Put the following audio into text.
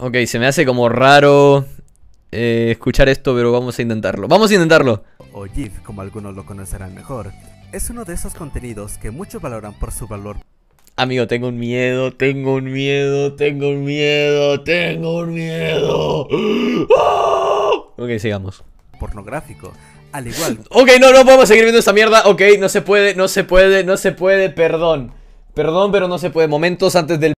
Ok, se me hace como raro eh, escuchar esto, pero vamos a intentarlo. Vamos a intentarlo. o GIF como algunos lo conocerán mejor, es uno de esos contenidos que muchos valoran por su valor Amigo, tengo un miedo, tengo un miedo, tengo un miedo, tengo un miedo. ¡Ah! Ok, sigamos. pornográfico, al igual Ok, no, no podemos seguir viendo esta mierda. Ok, no se puede, no se puede, no se puede, perdón. Perdón, pero no se puede. Momentos antes del